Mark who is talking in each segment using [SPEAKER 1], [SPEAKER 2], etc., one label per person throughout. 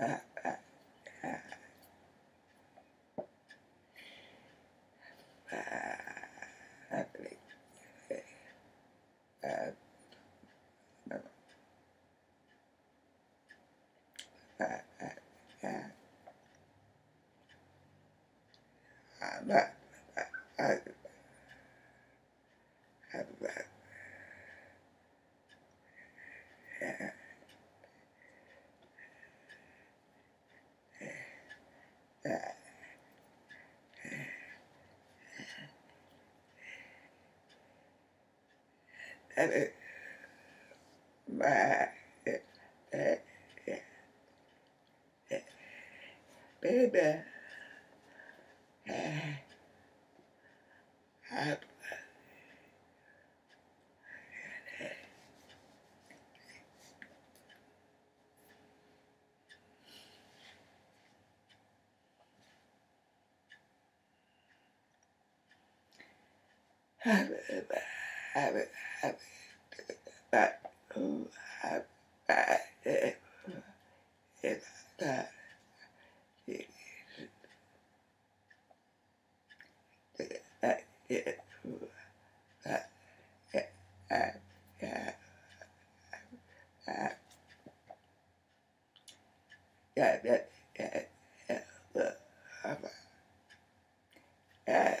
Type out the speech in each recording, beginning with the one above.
[SPEAKER 1] that Baby, I, I, I, have it, have it, but who have if, if that, it, that, it, that, it, that, yeah, that, yeah, yeah, yeah, yeah, yeah, yeah, yeah, yeah,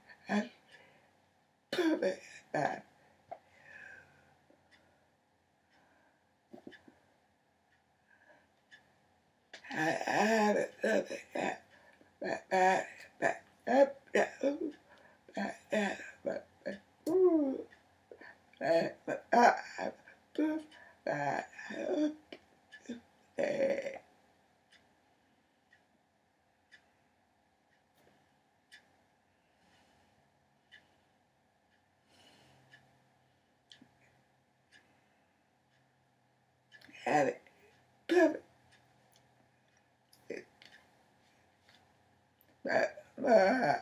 [SPEAKER 1] I, have it. that, that, Have it. Well, well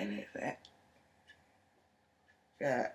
[SPEAKER 1] anything. Yeah.